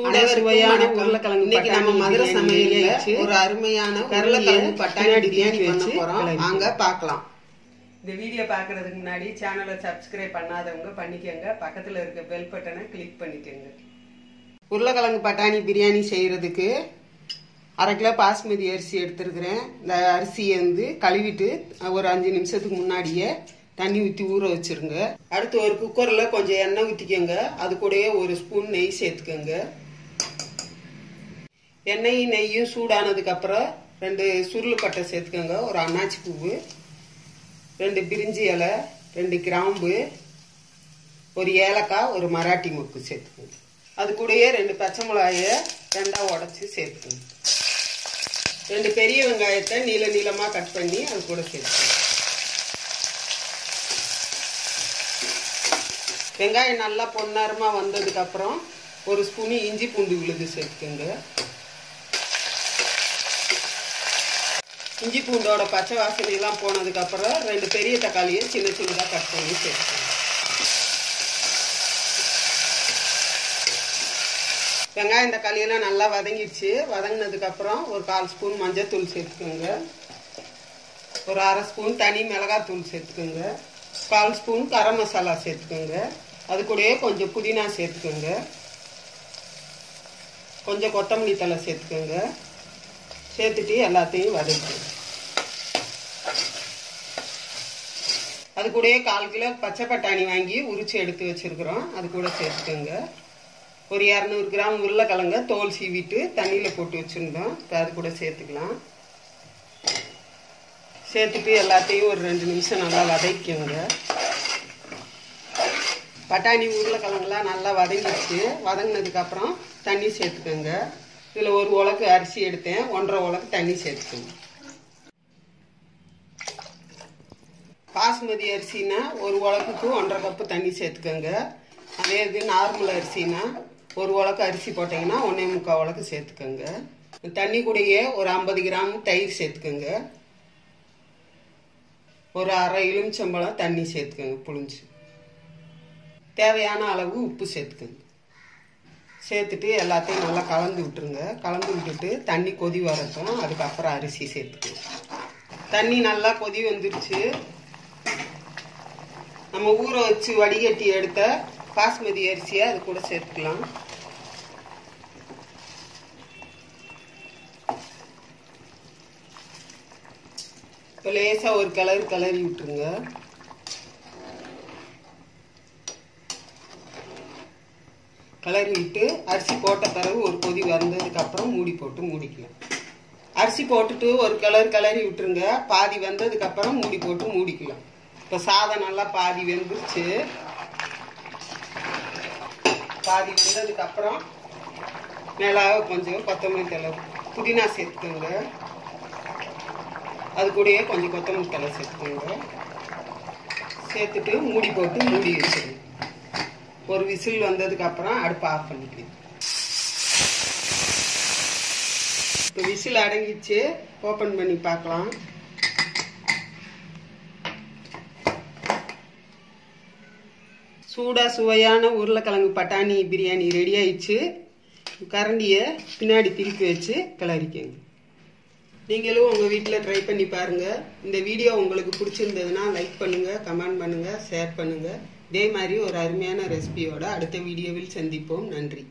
அனைவருக்கும். உருளைக்கிழங்கு இன்னைக்கு நம்ம மதுரை வச்சு ஒரு அருமையான உருளைக்கிழங்கு பட்டாணி பிரியாணி பண்ண வச்சு போறோம். வாங்க பார்க்கலாம். இந்த வீடியோ பார்க்கறதுக்கு முன்னாடி சேனலை சப்ஸ்கிரைப் பண்ணாதவங்க பண்ணிக்கோங்க. பக்கத்துல இருக்க பெல் பட்டனை கிளிக் பண்ணிக்கோங்க. உருளைக்கிழங்கு பட்டாணி பிரியாணி செய்யறதுக்கு அரை கிலோ பாஸ்மதி அரிசி எடுத்திருக்கிறேன். இந்த அரிசியை வந்து கழுவிட்டு ஒரு அஞ்சு நிமிஷத்துக்கு முன்னாடியே தண்ணி ஊற்றி ஊற வச்சிருங்க. அடுத்து ஒரு குக்கர்ல கொஞ்சம் எண்ணெய் ஊற்றிக்கோங்க அது கூடயே ஒரு ஸ்பூன் நெய் சேர்த்துக்கோங்க. எண்ணெயும் நெய்யும் சூடானதுக்கு அப்புறம் ரெண்டு சுருள் பட்டை சேர்த்துக்கோங்க. ஒரு அன்னாச்சி பூவு ரெண்டு பிரிஞ்சி இலை ரெண்டு கிராம்பு ஒரு ஏலக்காய் ஒரு மராட்டி முக்கு சேர்த்துக்கோங்க. அது கூடயே ரெண்டு பச்சை மிளகாய ரெண்டாக உடச்சி சேர்த்துக்கோங்க. ரெண்டு பெரிய வெங்காயத்தை நீள நீளமாக கட் பண்ணி அது கூட சேர்த்துக்கோங்க. வெங்காயம் நல்லா பொன்னாரமாக வந்ததுக்கப்புறம் ஒரு ஸ்பூனு இஞ்சி பூண்டு விழுது சேர்த்துக்கோங்க. இஞ்சி பூண்டோட பச்சை வாசனையெல்லாம் போனதுக்கப்புறம் ரெண்டு பெரிய தக்காளியை சின்ன சின்னதாக கட் பண்ணி சேர்த்துக்கோங்க வெங்காயம் தக்காளியெல்லாம் நல்லா வதங்கிடுச்சு. வதங்கினதுக்கப்புறம் ஒரு கால் ஸ்பூன் மஞ்சத்தூள் சேர்த்துக்கோங்க. ஒரு அரை ஸ்பூன் தனி மிளகாத்தூள் சேர்த்துக்கோங்க. கால் ஸ்பூன் கரம் மசாலா சேர்த்துக்கோங்க. அது கூடயே கொஞ்சம் புதினா சேர்த்துக்கோங்க. கொஞ்சம் கொத்தமல்லி தலை சேர்த்துக்கோங்க. சேர்த்துட்டு எல்லாத்தையும் வதக்கிக்கோங்க அது கூடயே கால் கிலோ பச்சை பட்டாணி வாங்கி உரிச்சு எடுத்து வச்சிருக்கிறோம். அது கூட சேர்த்துக்கோங்க. ஒரு இரநூறு கிராம் உருளைக்கிழங்க தோல் சீவிட்டு தண்ணியில் போட்டு வச்சுருந்தோம். இப்போ அது கூட சேர்த்துக்கலாம். சேர்த்துட்டு எல்லாத்தையும் ஒரு ரெண்டு நிமிஷம் நல்லா வதக்கிக்கோங்க. பட்டாணி உருளைக்கிழங்குலாம் நல்லா வதங்கிடுச்சு. வதங்கினதுக்கப்புறம் தண்ணி சேர்த்துக்கோங்க. இதில் ஒரு உலக்கு அரிசி எடுத்தேன். ஒன்றரை உலக்கு தண்ணி சேர்த்துக்கோங்க. பாஸ்மதி அரிசினா ஒரு உலக்குக்கு ஒன்றரை கப்பு தண்ணி சேர்த்துக்கோங்க. அதே இது நார்மல் அரிசினா ஒரு உலக்கு அரிசி போட்டிங்கன்னா ஒன்றே முக்கால் உலக்கு சேர்த்துக்கோங்க. தண்ணி கூடயே ஒரு ஐம்பது கிராம் தயிர் சேர்த்துக்கோங்க. ஒரு அரை எலுமிச்சம்பழம் தண்ணி சேர்த்துக்கோங்க புளிஞ்சு தேவையான அளவு உப்பு சேர்த்துக்கோங்க. சேர்த்துட்டு எல்லாத்தையும் நல்லா கலந்து விட்டுருங்க. கலந்து விட்டுட்டு தண்ணி கொதி வரட்டும். அதுக்கப்புறம் அரிசி சேர்த்துக்கோங்க. தண்ணி நல்லா கொதி வந்துருச்சு. நம்ம ஊற வச்சு வடிகட்டி எடுத்த பாஸ்மதி அரிசியை அது கூட சேர்த்துக்கலாம். இப்போ லேசாக ஒரு கலர் கலரி விட்டுருங்க. கலரி விட்டு அரிசி போட்ட பிறகு ஒரு கொதி வந்ததுக்கு அப்புறம் மூடி போட்டு மூடிக்கலாம். அரிசி போட்டுட்டு ஒரு கலர் கலரி விட்டுருங்க. பாதி வந்ததுக்கு அப்புறம் மூடி போட்டு மூடிக்கலாம். இப்போ சாதம் நல்லா பாதி வெந்துருச்சு. பாதி வெந்ததுக்கு அப்புறம் மேலாக கொஞ்சம் கொத்தமல்லி தலை புதினா சேர்த்துக்கோங்க அது கூடயே கொஞ்சம் கொத்தமல்லி தலை சேர்த்துக்கோங்க சேர்த்துட்டு மூடி போட்டு மூடி வச்சிருங்க. ஒரு விசில் வந்ததுக்கு அப்புறம் அடுப்பு ஆஃப் பண்ணிக்கிறேன் இப்போ விசில் அடங்கிச்சு ஓப்பன் பண்ணி பார்க்கலாம். சூடாக சுவையான உருளைக்கிழங்கு பட்டாணி பிரியாணி ரெடி ஆயிடுச்சு. கரண்டியை பின்னாடி திருப்பி வச்சு கிளறிக்கங்க. நீங்களும் உங்கள் வீட்டில் ட்ரை பண்ணி பாருங்கள் இந்த வீடியோ உங்களுக்கு பிடிச்சிருந்ததுன்னா லைக் பண்ணுங்கள் கமெண்ட் பண்ணுங்கள் ஷேர் பண்ணுங்கள் இதே மாதிரி ஒரு அருமையான ரெசிபியோட அடுத்த வீடியோவில் சந்திப்போம். நன்றி.